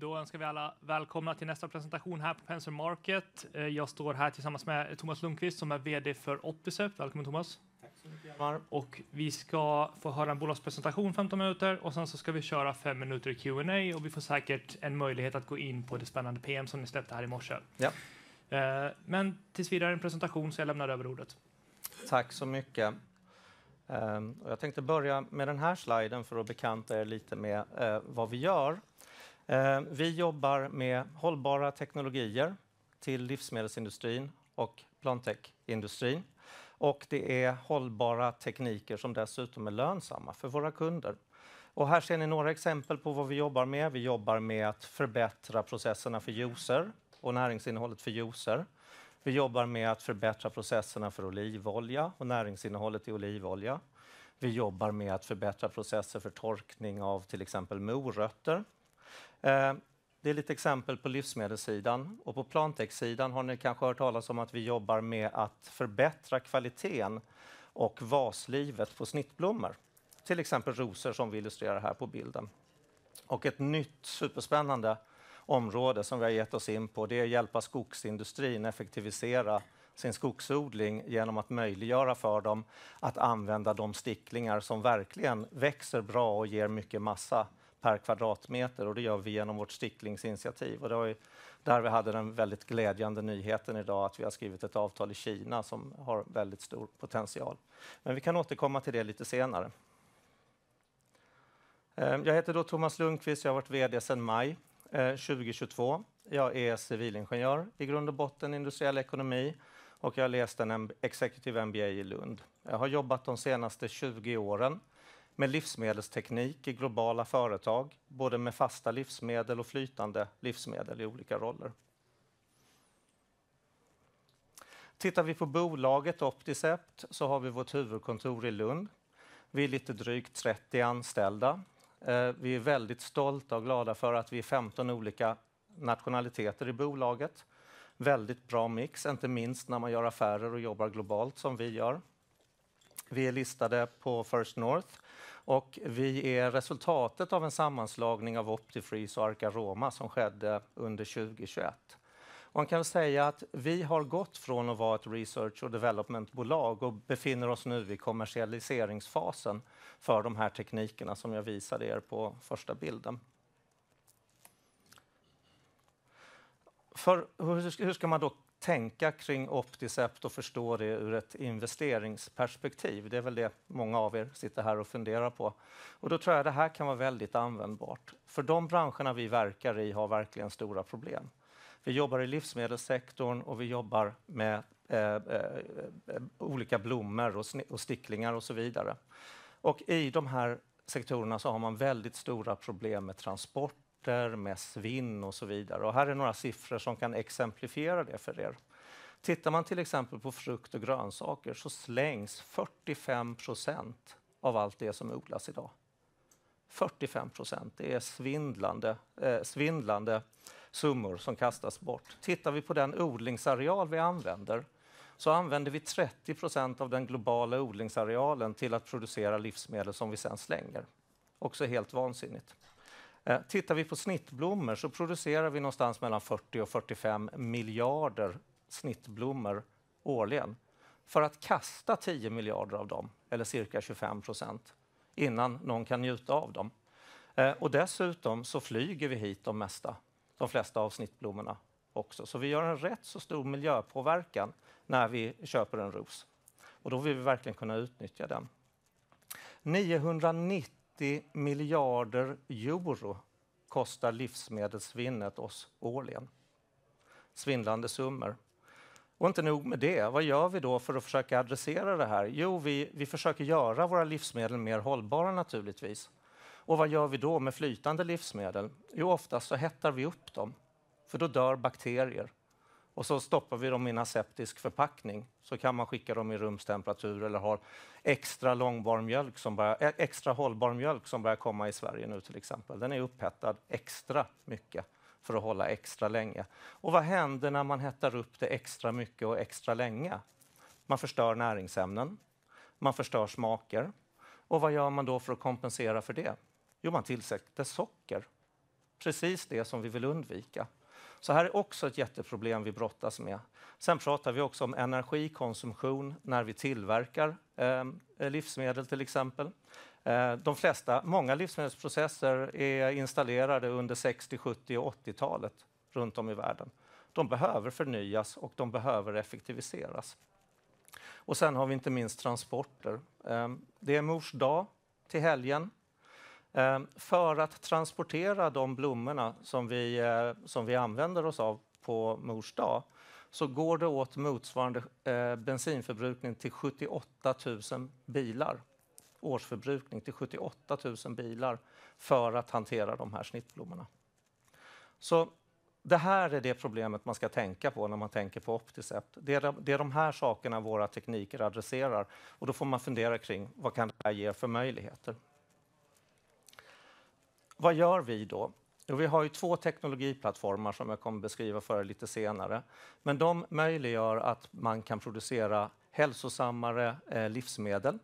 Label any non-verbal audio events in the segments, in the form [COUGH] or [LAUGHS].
Då önskar vi alla välkomna till nästa presentation här på Penser Market. Jag står här tillsammans med Thomas Lundqvist som är VD för Opticept. Välkommen Thomas! Tack så mycket Hjalmar. Och vi ska få höra en bolagspresentation 15 minuter och sen så ska vi köra 5 minuter Q&A och vi får säkert en möjlighet att gå in på det spännande PM som ni släppte här i morse. Ja. Men tills vidare en presentation så jag lämnar över ordet. Tack så mycket. Jag tänkte börja med den här sliden för att bekanta er lite med vad vi gör. Eh, vi jobbar med hållbara teknologier till livsmedelsindustrin och plantech-industrin. Det är hållbara tekniker som dessutom är lönsamma för våra kunder. Här ser ni några exempel på vad vi jobbar med. Vi jobbar med att förbättra processerna för juicer och näringsinnehållet för juicer. Vi jobbar med att förbättra processerna för olivolja och näringsinnehållet i olivolja. Vi jobbar med att förbättra processer för torkning av till exempel morötter. Eh, det är lite exempel på livsmedelssidan och på plantexsidan har ni kanske hört talas om att vi jobbar med att förbättra kvaliteten och vaslivet på snittblommor. Till exempel rosor som vi illustrerar här på bilden. Ett nytt superspännande område som vi har gett oss in på, det är att hjälpa skogsindustrin effektivisera sin skogsodling genom att möjliggöra för dem att använda de sticklingar som verkligen växer bra och ger mycket massa per kvadratmeter. och Det gör vi genom vårt sticklingsinitiativ. Det var ju där vi hade den väldigt glädjande nyheten idag att vi har skrivit ett avtal i Kina som har väldigt stor potential. Men Vi kan återkomma till det lite senare. Eh, jag heter då Thomas Lundqvist. Jag har varit VD sedan maj eh, 2022. Jag är civilingenjör i grund och botten industriell ekonomi och jag har läst en Executive MBA i Lund. Jag har jobbat de senaste 20 åren med livsmedelsteknik i globala företag, både med fasta livsmedel och flytande livsmedel i olika roller. Tittar vi på bolaget Opticept så har vi vårt huvudkontor i Lund. Vi är lite drygt 30 anställda. Eh, vi är väldigt stolta och glada för att vi är 15 olika nationaliteter i bolaget. Väldigt bra mix, inte minst när man gör affärer och jobbar globalt som vi gör. Vi är listade på First North och vi är resultatet av en sammanslagning av Optifreeze och Arcaroma som skedde under 2021. Man kan säga att vi har gått från att vara ett research- och developmentbolag och befinner oss nu i kommersialiseringsfasen för de här teknikerna som jag visade er på första bilden. Hur ska man då tänka kring Opticept och förstå det ur ett investeringsperspektiv? Det är väl det många av er sitter här och funderar på. Och Då tror jag det här kan vara väldigt användbart. För de branscherna vi verkar i har verkligen stora problem. Vi jobbar i livsmedelssektorn och vi jobbar med eh, eh, eh olika blommor och och sticklingar och så vidare. Och I de här sektorerna så har man väldigt stora problem med transport transporter, med svinn och så vidare. Här är några siffror som kan exemplifiera det för er. Tittar man till exempel på frukt och grönsaker så slängs 45% av allt det som odlas idag. 45%, det är eh, svindlande summor som kastas bort. Tittar vi på den odlingsareal vi använder så använder vi 30% av den globala odlingsarealen till att producera livsmedel som vi sedan slänger. Också helt vansinnigt. Eh, tittar vi på snittblommor så producerar vi någonstans mellan 40 och 45 miljarder snittblommor årligen för att kasta 10 miljarder av dem, eller cirka 25%, innan någon kan njuta av dem. Eh, dessutom så flyger vi hit de mesta, de flesta av snittblommorna också. Vi gör en rätt så stor miljöpåverkan när vi köper en ros. Då vill vi verkligen kunna utnyttja den. 990 miljarder euro kostar livsmedelssvinnet oss årligen. Svindlande summor. Och Inte nog med det, vad gör vi då för att försöka adressera det här? Jo, vi försöker göra våra livsmedel mer hållbara naturligtvis. Vad gör vi då med flytande livsmedel? Jo, oftast så hettar vi upp dem, för då dör bakterier. Så stoppar vi dem i en aseptisk förpackning. Kan man skicka dem i rumstemperatur eller ha extra långbar mjölk som börjar, eh, extra hållbar mjölk som börjar komma i Sverige nu till exempel. Den är upphettad extra mycket för att hålla extra länge. Vad händer när man hettar upp det extra mycket och extra länge? Man förstör näringsämnen, man förstör smaker. Vad gör man då för att kompensera för det? Jo, man tillsätter socker. precis det som vi vill undvika. Så här är också ett jätteproblem vi brottas med. Sen pratar vi också om energikonsumtion när vi tillverkar eh, livsmedel till exempel. Eh, de flesta, många livsmedelsprocesser är installerade under 60, 70 och 80-talet runt om i världen. De behöver förnyas och de behöver effektiviseras. Och sen har vi inte minst transporter. Eh, det är mors dag till helgen. Ehm, för att transportera de blommorna som vi, eh, som vi använder oss av på mors dag så går det åt motsvarande eh, bensinförbrukning till 78 000 bilar. Årsförbrukning till 78 000 bilar för att hantera de här snittblommorna. Så det här är det problemet man ska tänka på när man tänker på Opticept. Det är, det är de här sakerna våra tekniker adresserar och då får man fundera kring vad kan det här ge för möjligheter. Vad gör vi då? Jo, vi har ju två teknologiplattformar som jag kommer beskriva för er lite senare. Men de möjliggör att man kan producera hälsosammare eh, livsmedel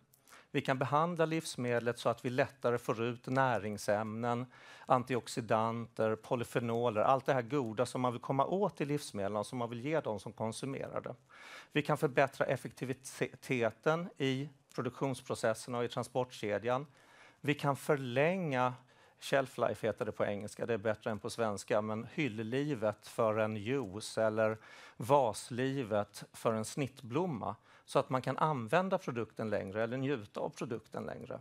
vi kan behandla livsmedlet så att vi lättare får ut näringsämnen, antioxidanter, polyfenoler, allt det här goda som man vill komma åt i livsmedlen och som man vill ge de som konsumerar det. Vi kan förbättra effektiviteten i produktionsprocesserna och i transportkedjan. Vi kan förlänga shelf life heter det på engelska, det är bättre än på svenska, men hylllivet för en juice eller vaslivet för en snittblomma så att man kan använda produkten längre eller njuta av produkten längre.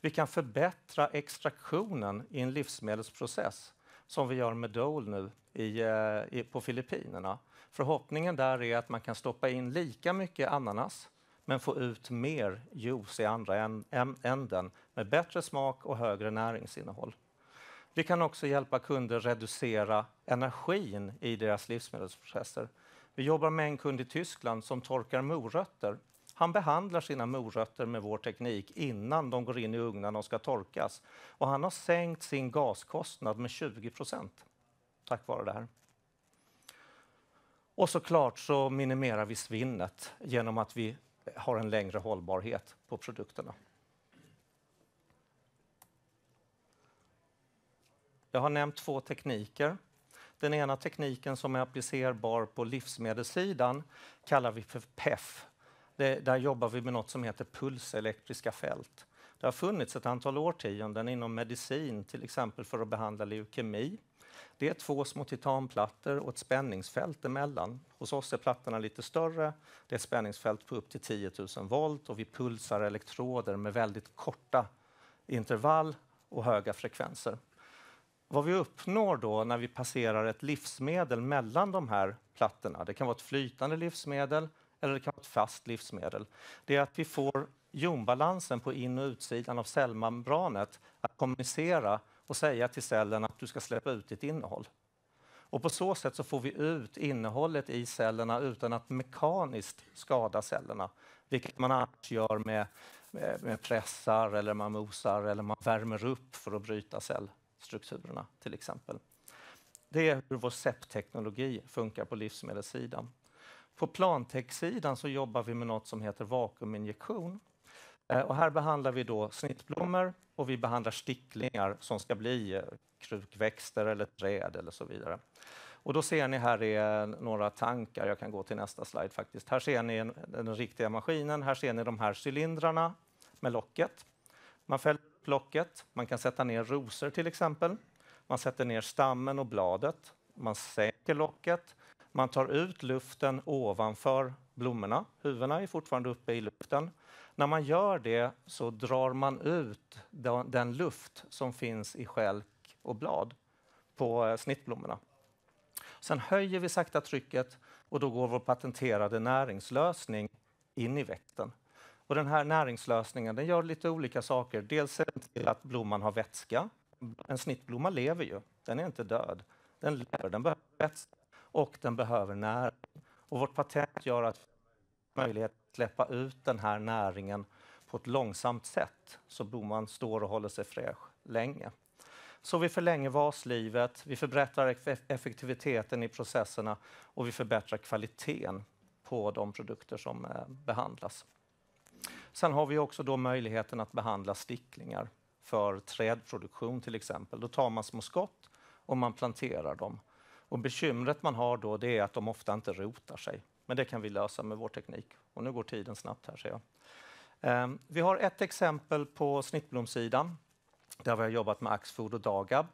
Vi kan förbättra extraktionen i en livsmedelsprocess som vi gör med Dole nu i, eh, i, på Filippinerna. Förhoppningen där är att man kan stoppa in lika mycket ananas men få ut mer juice i andra änden med bättre smak och högre näringsinnehåll. Vi kan också hjälpa kunder reducera energin i deras livsmedelsprocesser vi jobbar med en kund i Tyskland som torkar morötter. Han behandlar sina morötter med vår teknik innan de går in i ugnen och ska torkas. Och han har sänkt sin gaskostnad med 20 procent tack vare det här. Och såklart så minimerar vi svinnet genom att vi har en längre hållbarhet på produkterna. Jag har nämnt två tekniker. Den ena tekniken som är applicerbar på livsmedelssidan kallar vi för PEF. Det, där jobbar vi med något som heter pulselektriska fält. Det har funnits ett antal årtionden inom medicin, till exempel för att behandla leukemi. Det är två små titanplattor och ett spänningsfält emellan. Hos oss är plattorna lite större. Det är ett spänningsfält på upp till 10 000 volt och vi pulsar elektroder med väldigt korta intervall och höga frekvenser. Vad vi uppnår då när vi passerar ett livsmedel mellan de här plattorna, det kan vara ett flytande livsmedel eller det kan vara ett fast livsmedel, det är att vi får jonbalansen på in och utsidan av cellmembranet att kommunicera och säga till cellen att du ska släppa ut ditt innehåll. Och på så sätt så får vi ut innehållet i cellerna utan att mekaniskt skada cellerna, vilket man annars gör med, med, med pressar eller man mosar eller man värmer upp för att bryta cell strukturerna till exempel. Det är hur vår SEP-teknologi funkar på livsmedelssidan. På plantech-sidan så jobbar vi med något som heter vakuuminjektion. Eh, och här behandlar vi då snittblommor och vi behandlar sticklingar som ska bli eh, krukväxter eller träd eller så vidare. Och då ser ni här är några tankar. Jag kan gå till nästa slide faktiskt. Här ser ni den riktiga maskinen. Här ser ni de här cylindrarna med locket. Man fäller locket. Man kan sätta ner rosor till exempel. Man sätter ner stammen och bladet. Man sänker locket. Man tar ut luften ovanför blommorna. Huvudena är fortfarande uppe i luften. När man gör det så drar man ut den luft som finns i skälk och blad på eh, snittblommorna. Sen höjer vi sakta trycket och då går vår patenterade näringslösning in i växten. Och den här näringslösningen den gör lite olika saker. Dels ser den till att blomman har vätska. En snittblomma lever ju, den är inte död. Den lever, den behöver vätska och den behöver näring. Och vårt patent gör att vi har möjlighet att släppa ut den här näringen på ett långsamt sätt så blomman står och håller sig fräsch länge. Så vi förlänger vaslivet, vi förbättrar effektiviteten i processerna och vi förbättrar kvaliteten på de produkter som eh, behandlas. Sen har vi också då möjligheten att behandla sticklingar för trädproduktion till exempel. Då tar man små skott och man planterar dem. Och bekymret man har då det är att de ofta inte rotar sig. Men det kan vi lösa med vår teknik. Och nu går tiden snabbt här ser jag. Ehm, vi har ett exempel på snittblomssidan där vi har jobbat med Axfood och Dagab.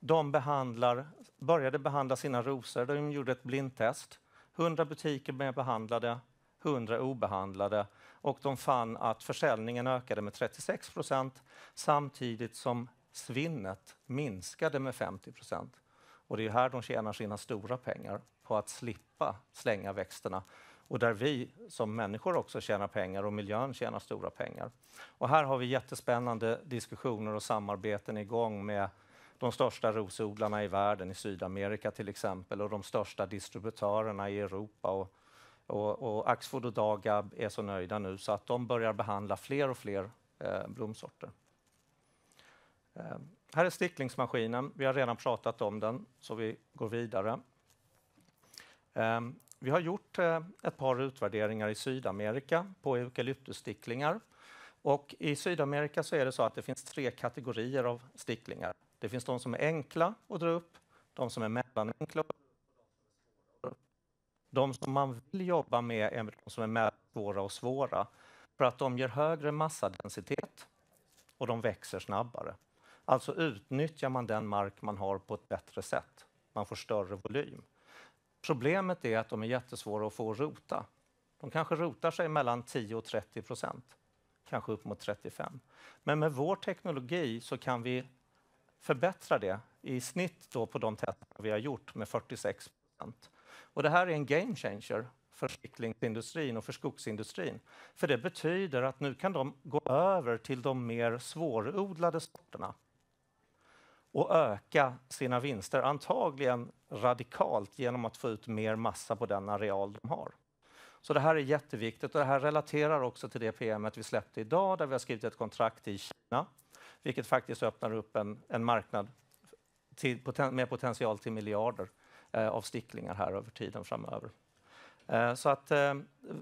De behandlar, började behandla sina rosor, de gjorde ett blindtest. 100 butiker blev behandlade, 100 obehandlade och de fann att försäljningen ökade med 36 procent samtidigt som svinnet minskade med 50 procent. Och det är här de tjänar sina stora pengar, på att slippa slänga växterna. Och där vi som människor också tjänar pengar och miljön tjänar stora pengar. Och här har vi jättespännande diskussioner och samarbeten igång med de största rosodlarna i världen, i Sydamerika till exempel, och de största distributörerna i Europa. Och, och, och Axfood och Dagab är så nöjda nu så att de börjar behandla fler och fler eh, blomsorter. Eh, här är sticklingsmaskinen. Vi har redan pratat om den, så vi går vidare. Eh, vi har gjort eh, ett par utvärderingar i Sydamerika på eukalyptussticklingar. Och I Sydamerika så är det så att det finns tre kategorier av sticklingar. Det finns de som är enkla att dra upp, de som är mellanenkla de som man vill jobba med är de som är mellansvåra och svåra för att de ger högre massadensitet och de växer snabbare. Alltså utnyttjar man den mark man har på ett bättre sätt. Man får större volym. Problemet är att de är jättesvåra att få rota. De kanske rotar sig mellan 10 och 30 procent, kanske upp mot 35. Men med vår teknologi så kan vi förbättra det i snitt då på de tester vi har gjort med 46 procent. Och det här är en game changer för sticklingsindustrin och för skogsindustrin. För det betyder att nu kan de gå över till de mer svårodlade sorterna och öka sina vinster, antagligen radikalt genom att få ut mer massa på den areal de har. Så det här är jätteviktigt och det här relaterar också till det PM vi släppte idag där vi har skrivit ett kontrakt i Kina, vilket faktiskt öppnar upp en, en marknad till, med potential till miljarder eh, av sticklingar här över tiden framöver. Eh, så att eh,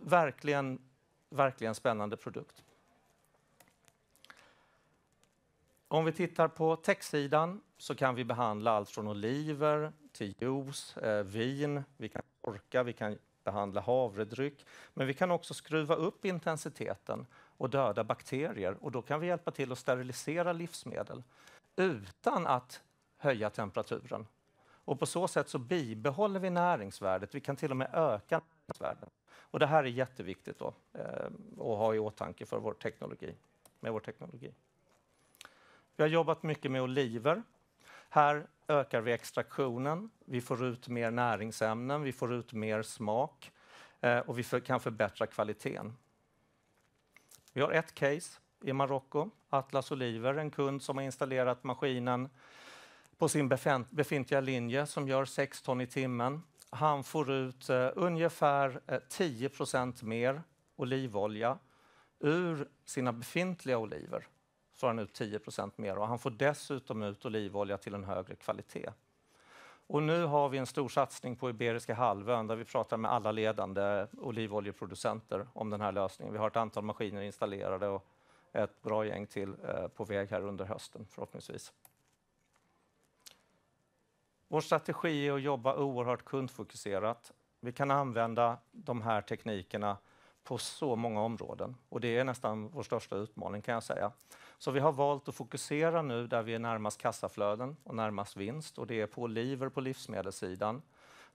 verkligen, verkligen spännande produkt. Om vi tittar på textsidan så kan vi behandla allt från oliver till juice, eh, vin, vi kan torka, vi kan behandla havredryck. Men vi kan också skruva upp intensiteten och döda bakterier och då kan vi hjälpa till att sterilisera livsmedel utan att höja temperaturen. Och på så sätt så bibehåller vi näringsvärdet. Vi kan till och med öka näringsvärdet. Och det här är jätteviktigt då, eh, att ha i åtanke för vår teknologi, med vår teknologi. Vi har jobbat mycket med oliver. Här ökar vi extraktionen, vi får ut mer näringsämnen, vi får ut mer smak eh, och vi för, kan förbättra kvaliteten. Vi har ett case i Marocko, Atlas Oliver, en kund som har installerat maskinen på sin befintliga linje som gör 6 ton i timmen. Han får ut eh, ungefär eh, 10% mer olivolja ur sina befintliga oliver får han ut 10% mer och han får dessutom ut olivolja till en högre kvalitet. Och nu har vi en stor satsning på Iberiska halvön där vi pratar med alla ledande olivoljeproducenter om den här lösningen. Vi har ett antal maskiner installerade och ett bra gäng till eh, på väg här under hösten förhoppningsvis. Vår strategi är att jobba oerhört kundfokuserat. Vi kan använda de här teknikerna på så många områden och det är nästan vår största utmaning kan jag säga. Så vi har valt att fokusera nu där vi är närmast kassaflöden och närmast vinst och det är på oliver på livsmedelssidan.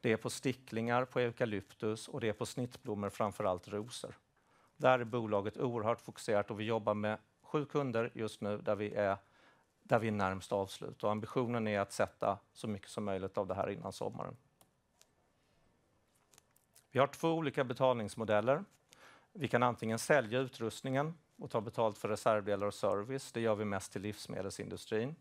Det är på sticklingar på eukalyptus och det är på snittblommor, framförallt rosor. Där är bolaget oerhört fokuserat och vi jobbar med sju kunder just nu där vi är, där vi är närmst avslut. Och ambitionen är att sätta så mycket som möjligt av det här innan sommaren. Vi har två olika betalningsmodeller. Vi kan antingen sälja utrustningen och ta betalt för reservdelar och service. Det gör vi mest till livsmedelsindustrin.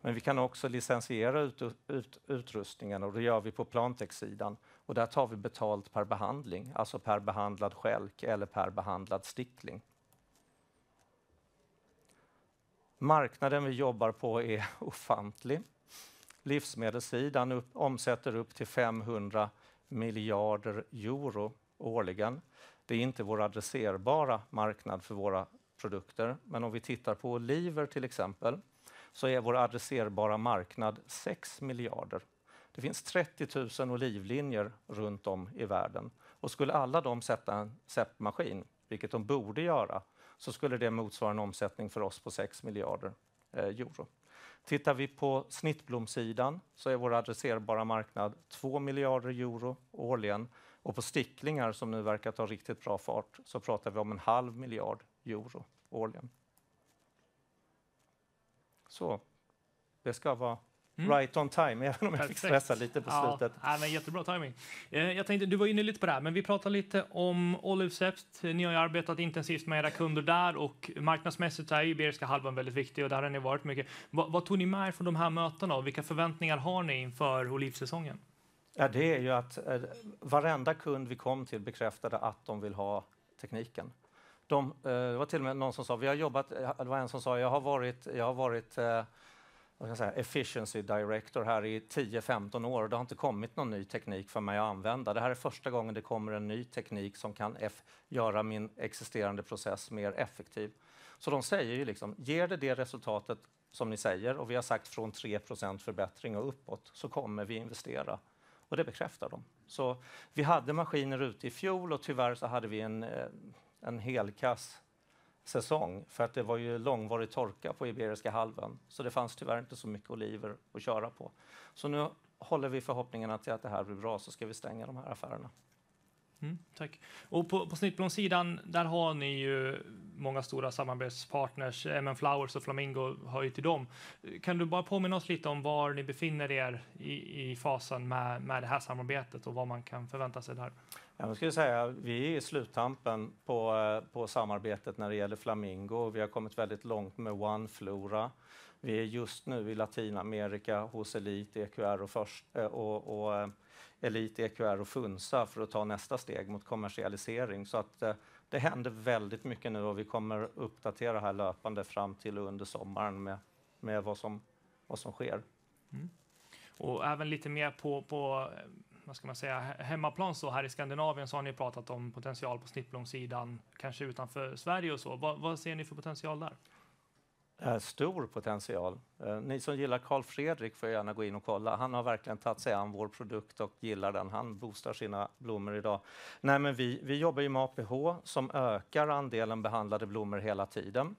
Men vi kan också licensiera ut, ut, utrustningen och det gör vi på Plantex-sidan. Och där tar vi betalt per behandling, alltså per behandlad skälk eller per behandlad stickling. Marknaden vi jobbar på är [LAUGHS] ofantlig. Livsmedelssidan upp, omsätter upp till 500 miljarder euro årligen. Det är inte vår adresserbara marknad för våra produkter. Men om vi tittar på oliver till exempel så är vår adresserbara marknad 6 miljarder. Det finns 30 000 olivlinjer runt om i världen och skulle alla de sätta en SEP-maskin, vilket de borde göra, så skulle det motsvara en omsättning för oss på 6 miljarder eh, euro. Tittar vi på snittblomsidan så är vår adresserbara marknad 2 miljarder euro årligen och på sticklingar som nu verkar ta riktigt bra fart så pratar vi om en halv miljard euro årligen. Så det ska vara Mm. right on time, [LAUGHS] även om jag fick stressa lite på ja, slutet. Ja, men jättebra timing. Eh, jag tänkte, du var inne lite på det här, men vi pratar lite om Olivcept. Ni har ju arbetat intensivt med era kunder där och marknadsmässigt är Iberiska halvön väldigt viktig och där har ni varit mycket. Va, vad tog ni med er från de här mötena och vilka förväntningar har ni inför olivsäsongen? Ja, det är ju att eh, varenda kund vi kom till bekräftade att de vill ha tekniken. De, eh, det var till och med någon som sa, vi har jobbat, eh, det var en som sa, jag har varit, jag har varit eh, vad ska jag säga, efficiency director här i 10-15 år och det har inte kommit någon ny teknik för mig att använda. Det här är första gången det kommer en ny teknik som kan göra min existerande process mer effektiv. Så de säger ju liksom, ger det det resultatet som ni säger och vi har sagt från 3% förbättring och uppåt så kommer vi investera. Och det bekräftar de. Så vi hade maskiner ute i fjol och tyvärr så hade vi en, eh, en helkass säsong för att det var ju långvarig torka på Iberiska halvön. Så det fanns tyvärr inte så mycket oliver att köra på. Så nu håller vi förhoppningarna till att det här blir bra så ska vi stänga de här affärerna. Mm, tack. Och på, på snittblomsidan, där har ni ju många stora samarbetspartners. MN Flowers och Flamingo hör ju till dem. Kan du bara påminna oss lite om var ni befinner er i, i fasen med, med det här samarbetet och vad man kan förvänta sig där? Jag skulle säga vi är i sluttampen på, på samarbetet när det gäller Flamingo. Vi har kommit väldigt långt med One Flora. Vi är just nu i Latinamerika hos Elite, EQR och, först, och, och Elite, EQR och Funsa för att ta nästa steg mot kommersialisering. Så att eh, det händer väldigt mycket nu och vi kommer uppdatera här löpande fram till under sommaren med, med vad, som, vad som sker. Mm. Och även lite mer på, på eh, vad ska man säga, hemmaplan så här i Skandinavien så har ni pratat om potential på snipplångsidan, kanske utanför Sverige och så. Va, vad ser ni för potential där? Eh, stor potential. Eh, ni som gillar Karl Fredrik får gärna gå in och kolla. Han har verkligen tagit sig an vår produkt och gillar den. Han boostar sina blommor idag. Nej, men vi, vi jobbar ju med APH som ökar andelen behandlade blommor hela tiden.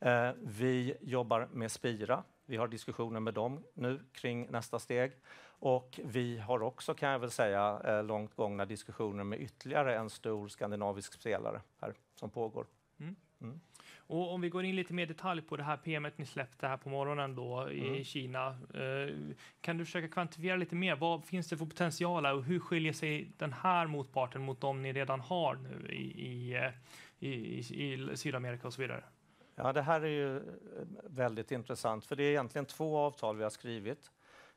Eh, vi jobbar med Spira. Vi har diskussioner med dem nu kring nästa steg. Och vi har också, kan jag väl säga, långt gångna diskussioner med ytterligare en stor skandinavisk spelare här som pågår. Mm. Mm. Och om vi går in lite mer detalj på det här PMet ni släppte här på morgonen då i mm. Kina. Eh, kan du försöka kvantifiera lite mer? Vad finns det för potential och hur skiljer sig den här motparten mot de ni redan har nu i, i, eh, i, i Sydamerika och så vidare? Ja, det här är ju väldigt intressant, för det är egentligen två avtal vi har skrivit.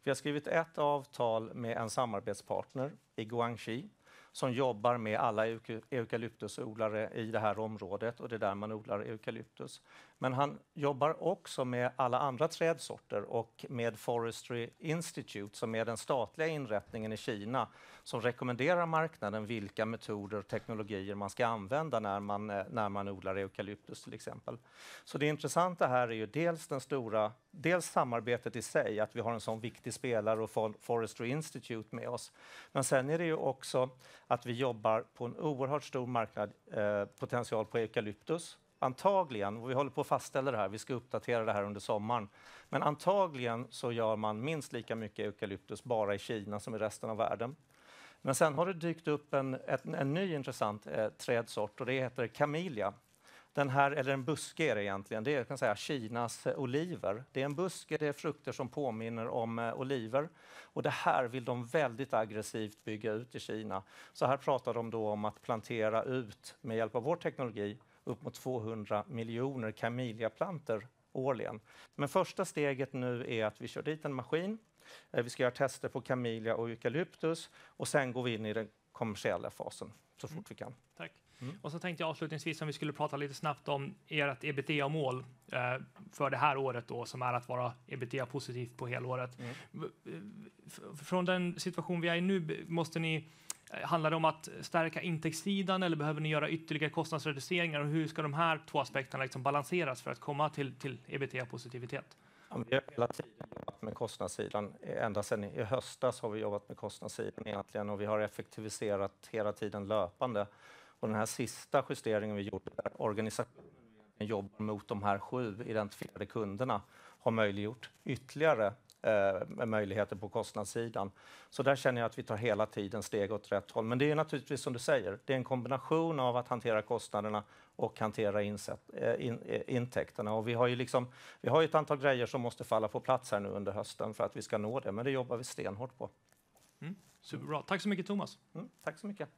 Vi har skrivit ett avtal med en samarbetspartner i Guangxi som jobbar med alla eukalyptusodlare i det här området och det är där man odlar eukalyptus. Men han jobbar också med alla andra trädsorter och med Forestry Institute som är den statliga inrättningen i Kina som rekommenderar marknaden vilka metoder och teknologier man ska använda när man, eh, när man odlar eukalyptus till exempel. Så det intressanta här är ju dels den stora, dels samarbetet i sig, att vi har en sån viktig spelare och Forestry Institute med oss. Men sen är det ju också att vi jobbar på en oerhört stor marknad, eh, potential på eukalyptus antagligen, och vi håller på att fastställa det här, vi ska uppdatera det här under sommaren, men antagligen så gör man minst lika mycket eukalyptus bara i Kina som i resten av världen. Men sen har det dykt upp en, en, en ny intressant eh, trädsort och det heter Camellia. Den här, eller en buske är det egentligen, det är kan säga, Kinas eh, oliver. Det är en buske, det är frukter som påminner om eh, oliver. Och det här vill de väldigt aggressivt bygga ut i Kina. Så här pratar de då om att plantera ut, med hjälp av vår teknologi, upp mot 200 miljoner kameliaplantor årligen. Men första steget nu är att vi kör dit en maskin. Eh, vi ska göra tester på kamelia och eukalyptus och sen går vi in i den kommersiella fasen så fort mm. vi kan. Tack. Mm. Och så tänkte jag avslutningsvis om vi skulle prata lite snabbt om ert ebitda-mål eh, för det här året då, som är att vara ebitda positivt på helåret. Mm. Från den situation vi är i nu, måste ni handlar det om att stärka intäktssidan eller behöver ni göra ytterligare kostnadsreduceringar? Och hur ska de här två aspekterna liksom balanseras för att komma till, till ebitda-positivitet? Vi har hela tiden jobbat med kostnadssidan. Ända sedan i höstas har vi jobbat med kostnadssidan egentligen och vi har effektiviserat hela tiden löpande. Och den här sista justeringen vi gjorde, där organisationen jobbar mot de här sju identifierade kunderna, har möjliggjort ytterligare möjligheter på kostnadssidan. Så där känner jag att vi tar hela tiden steg åt rätt håll. Men det är naturligtvis som du säger, det är en kombination av att hantera kostnaderna och hantera intäkterna. Och vi har ju liksom, vi har ett antal grejer som måste falla på plats här nu under hösten för att vi ska nå det, men det jobbar vi stenhårt på. Superbra. Tack så mycket, Thomas. Tack så mycket.